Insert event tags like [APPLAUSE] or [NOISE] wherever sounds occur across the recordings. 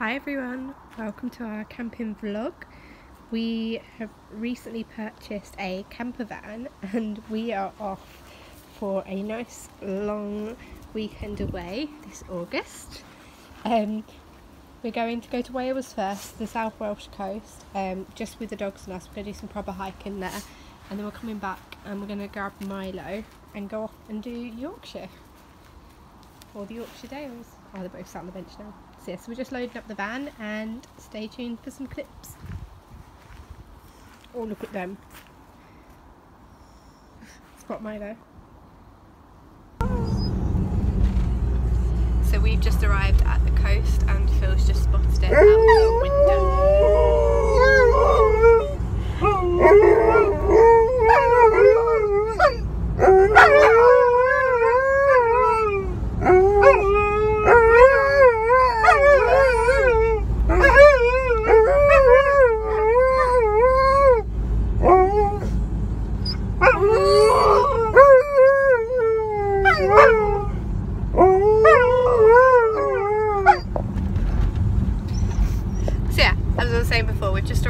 Hi everyone, welcome to our camping vlog. We have recently purchased a camper van and we are off for a nice long weekend away this August. Um, we're going to go to Wales first, the South Welsh coast, um, just with the dogs and us. We're going to do some proper hiking there and then we're coming back and we're going to grab Milo and go off and do Yorkshire or the Yorkshire Dales. Oh, they're both sat on the bench now. So, yeah, so we're just loading up the van and stay tuned for some clips. Oh, look at them. Spot Milo. So we've just arrived at the coast and Phil's just spotted it out the window.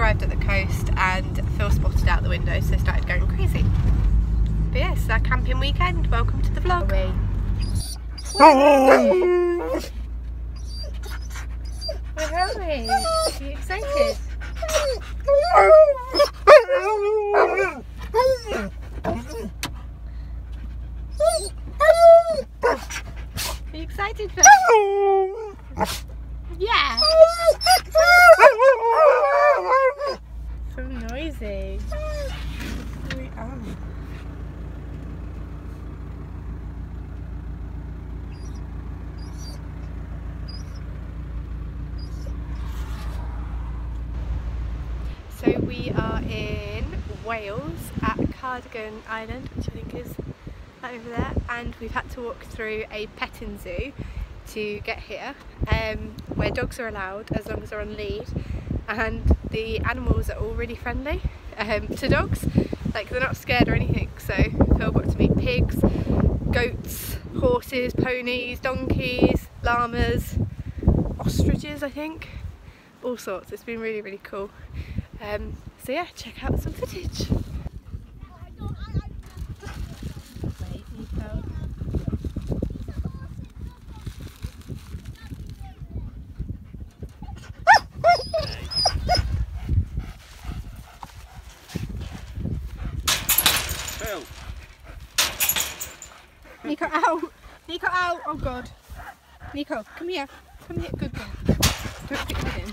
Arrived at the coast and Phil spotted out the window so started going crazy. But yes, our camping weekend. Welcome to the vlog. Where are we? Are you excited? [LAUGHS] Yeah. so noisy. So we are in Wales at Cardigan Island, which I think is over there, and we've had to walk through a petting zoo to get here um, where dogs are allowed as long as they're on lead and the animals are all really friendly um, to dogs. Like they're not scared or anything so Phil got to meet pigs, goats, horses, ponies, donkeys, llamas, ostriches I think. All sorts. It's been really really cool. Um, so yeah check out some footage Nico, out! Nico, out! Oh God. Nico, come here. Come here. Good girl. Don't stick that in.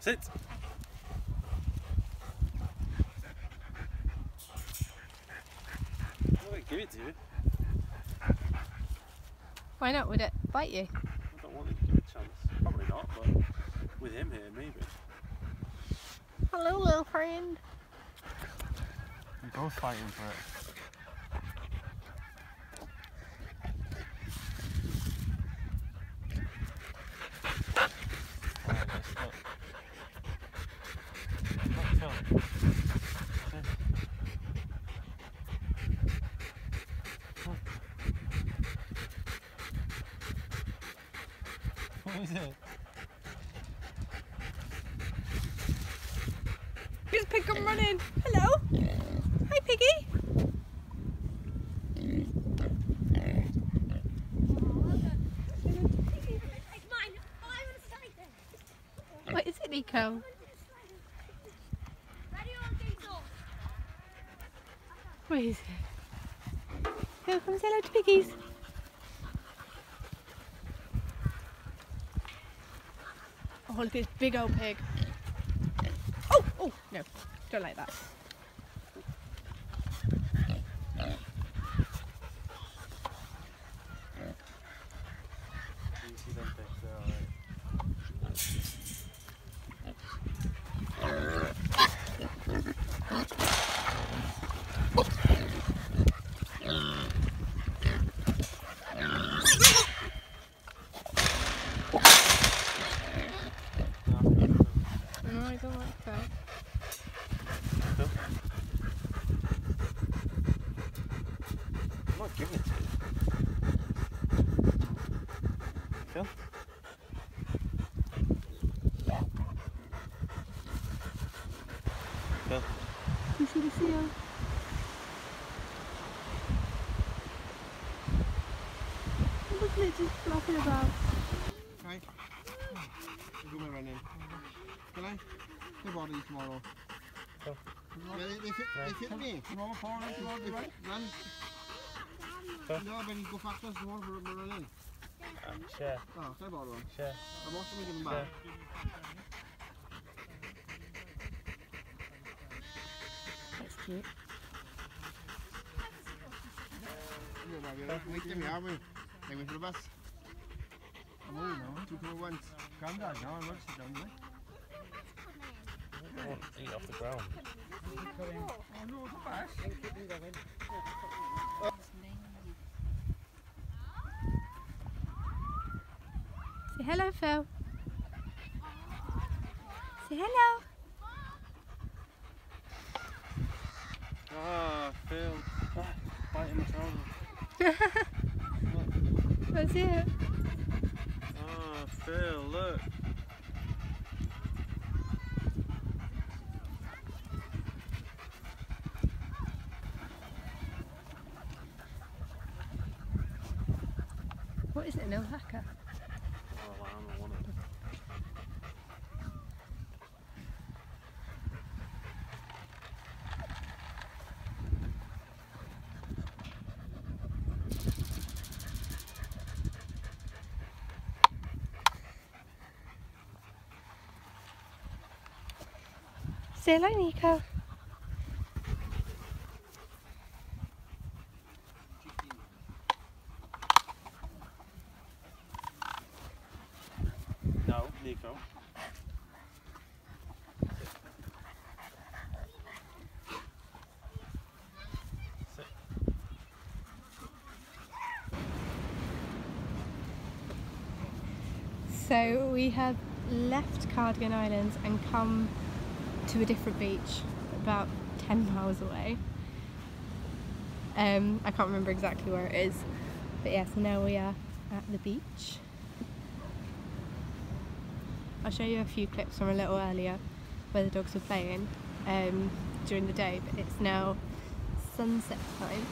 Sit. give it to you. Why not? Would it bite you? I don't want it to give it a chance. Probably not, but with him here, maybe. Hello, little friend. We're both fighting for it. It? Here's Pig running. Hello. Piggy. What is it, Nico? What is it? Here comes hello to piggies. Oh, look at this big old pig. Oh, oh, no, don't like that. Give it to you. Phil? Phil? You see the seal? Look at it just flapping about. Right. Go my running. Can I? The body tomorrow. Go. Well, they, they, fit, they fit me. Tomorrow, four, right, tomorrow, they run. Run. Go. No, but you go faster tomorrow for for running. Um, share, Oh, can I borrow one? share, I'm also going to give them share. back. That's cute. Yeah. Wait till me, are we? Take me for the bus. I'm now. Two for once. Calm down now. I'm not sit down, right? I want to eat off the ground. Oh, no, the bus. Say hello, Phil. Say hello. Ah, Phil. Ah, biting my trouser. [LAUGHS] That's it. Ah, Phil, look. What is it, an alpaca? Oh, lamb or one of them. Say hello, Nico. No, Nico. So we have left Cardigan Islands and come to a different beach about 10 miles away. Um, I can't remember exactly where it is, but yeah, so now we are at the beach. I'll show you a few clips from a little earlier where the dogs were playing um, during the day, but it's now sunset time.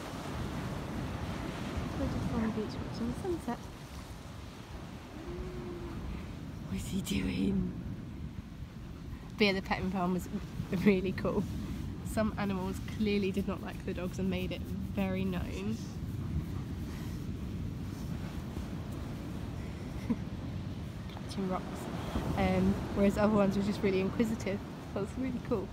We're just on the beach watching the sunset. What's he doing? Yeah, the petting farm was really cool. Some animals clearly did not like the dogs and made it very known. [LAUGHS] Catching rocks. Um, whereas other ones were just really inquisitive. That was really cool.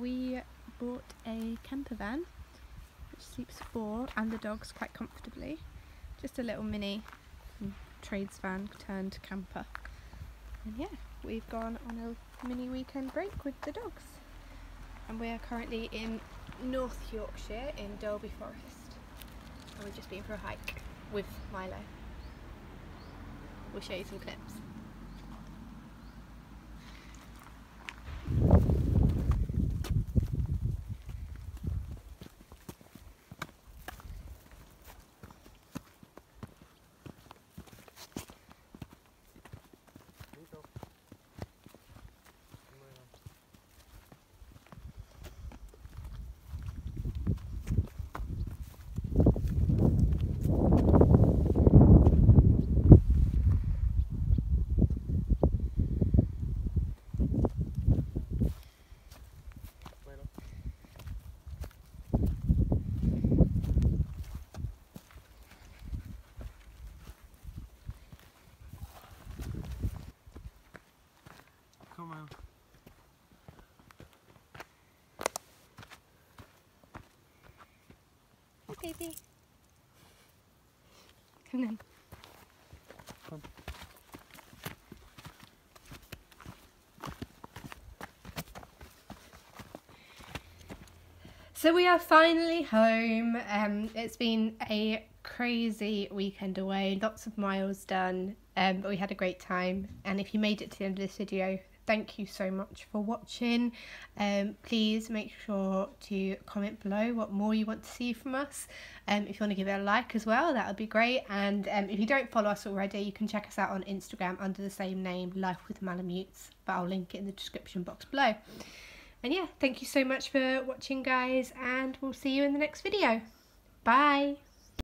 We bought a camper van which sleeps four and the dogs quite comfortably. Just a little mini trades van turned camper. And yeah, we've gone on a mini weekend break with the dogs. And we are currently in North Yorkshire in Dalby Forest. And we've just been for a hike with Milo. We'll show you some clips. Come on. Hi, baby. Come on. Come. So we are finally home. Um, it's been a crazy weekend away, lots of miles done, um, but we had a great time. And if you made it to the end of this video, thank you so much for watching. Um, please make sure to comment below what more you want to see from us. Um, if you want to give it a like as well, that would be great. And um, if you don't follow us already, you can check us out on Instagram under the same name, Life with Malamutes. But I'll link it in the description box below. And yeah, thank you so much for watching, guys, and we'll see you in the next video. Bye.